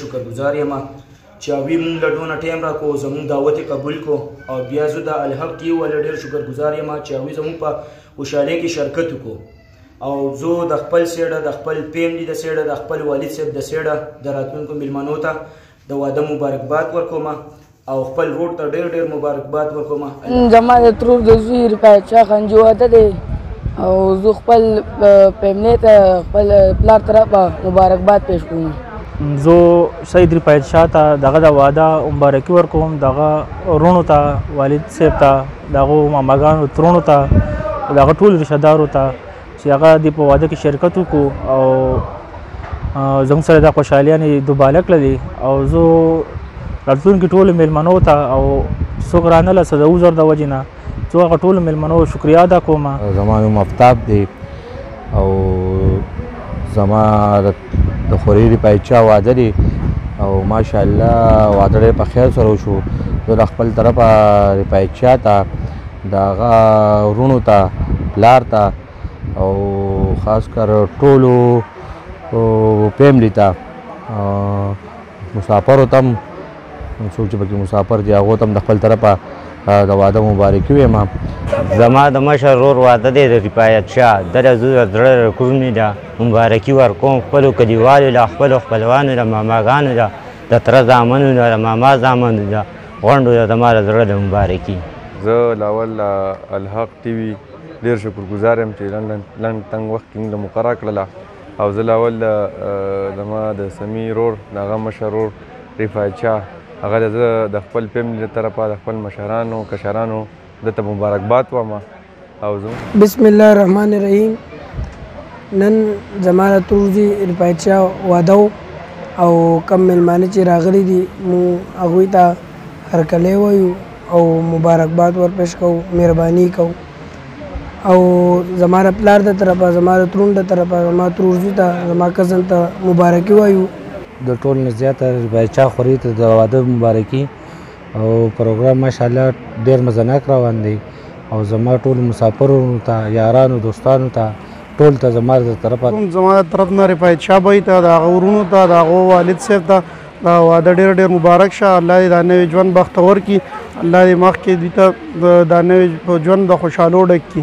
شکرګزار یم چې هغوی مونږ له ډونه ټایم راکړو زمونږ دعوت یې قبول کړو او بیا زه د الحق یو له ډېر شکرګزار یم چې هغوی زمونږ په خوشحالۍ کې شرکت وکړو او زه د خپل سیړه د خپل پیملی د سیړه د خپل والد صاحب د سیړه د راتلونکو ملمنو ته د واده مبارکباد ورکوم او خپل روټ ته ډیر ډیر مبارکباد ورکوم زما د ترور د زوی رفایت شاه خان جو واده دی او زه خپل پیملی ته خپل پلار طرفه مبارکباد پیش کوم زه سید رفایت شاه ته دغه د واده مبارکي ورکوم دغه رونو ته والد صاحب ته د هغو ماماګانو ترونو ته او د هغه ټول رشته دارو ته چې هغه د په واده کې شرکت وکړو او زموږ سره دا خوشحالیانې دوباله کړلې او زه راتلونکي ټولو میلمنو ته او څوک رانله څه د عذر د وجې نه زه هغه ټولو میلمنو شکریا ادا کوم زما نوم افتاب دی او زما د د خورې د پایچا واده دی او ماشاءالله واده ډېر په خیر سره وشو زه د خپل طرفه د پایچا ته د هغه وروڼو ته پلار ته او خاص کر ټولو فیملي ته مسافرو ته هم څوک چې پکې مسافر دي هغو ته هم د خپل طرفه د واده مبارکي وایم زما د مشر ورور واده دی د رفایت شاه دله زه د زړه له کومې ده مبارکي ورکوم خپلو کلیوالو له خپلو خپلوانو له ماماګانو له د تره زامنو له ماما زامنو له غونډو له زما د زړه له مبارکي زه لاول الحق ټي وي ډېر شکرګزار یم چې لنډ لنډ تنګ وخت کې موږ له مقرا کړله او زه لا اول زما د سمي رور د هغه مشر رور رفایت شاه هغه د زه د خپل فیملی له طرفه د خپل مشرانو کشرانو د ته مبارکباد وایم او زه بسم الله الرحمن الرحیم نن زما د ترور زوی رفایت شاه واده او کم ملمانه چې راغلي دي مو هغوی ته هرکلی وایو او مبارکباد ورپېښ کوو مهرباني یې کوو او زما د پلار د طرفه زما د ترونډ د طرفه زما ترور زوی ته زما کزن ته مبارکي وایو د ټول نه زیاته بایچا خوري ته د واده مبارکي او پروګرام ماشاءالله ډیر مزناک روان دی او زما ټول مسافرو ته یارانو دوستانو ته ټول ته زما د طرفه زما د طرف نه رفایت شاه بای ته د غورونو ته د غو والد صاحب ته دا واده ډیر ډیر مبارک شه الله دې دا نوې ژوند بختور کی الله دې مخکې دې ته دا نوې ژوند د خوشحالو ډک کی.